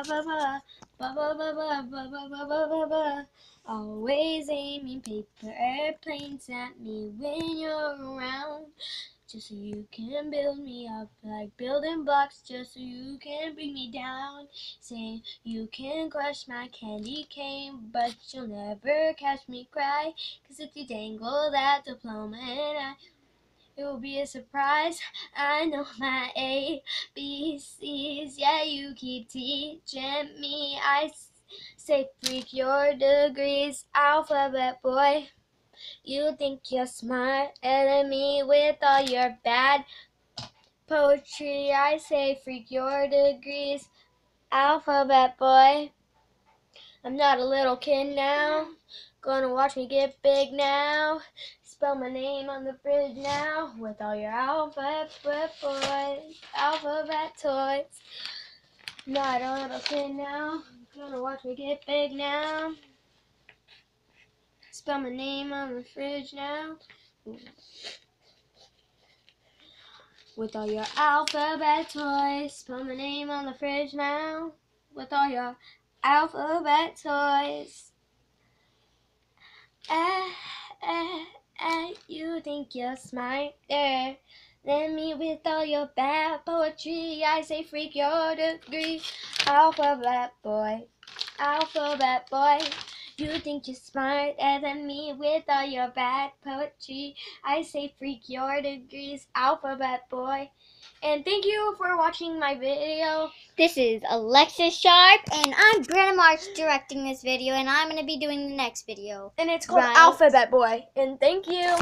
Ba ba ba ba ba ba ba ba ba ba. Always aiming paper airplanes at me when you're around. Just so you can build me up like building blocks, just so you can bring me down. Saying you can crush my candy cane, but you'll never catch me cry. Cause if you dangle that diploma and I will be a surprise. I know my A, B, C's. Yeah, you keep teaching me. I say, freak your degrees, alphabet boy. You think you're smarter than me with all your bad poetry. I say, freak your degrees, alphabet boy. I'm not a little kid now. Gonna watch me get big now. Spell my name on the fridge now with all your alphabet boys, alphabet toys. Not a little kid now. Gonna watch me get big now. Spell my name on the fridge now. With all your alphabet toys. Spell my name on the fridge now. With all your alphabet toys. Eh, eh, eh, you think you're smarter than me with all your bad poetry. I say freak your degree. Alphabet boy, alphabet boy. You think you're smarter than me with all your bad poetry. I say freak your degrees, alphabet boy. And thank you for watching my video. This is Alexis Sharp, and I'm Brannyn Marsh directing this video, and I'm going to be doing the next video. And it's called Right. Alphabet Boy. And thank you.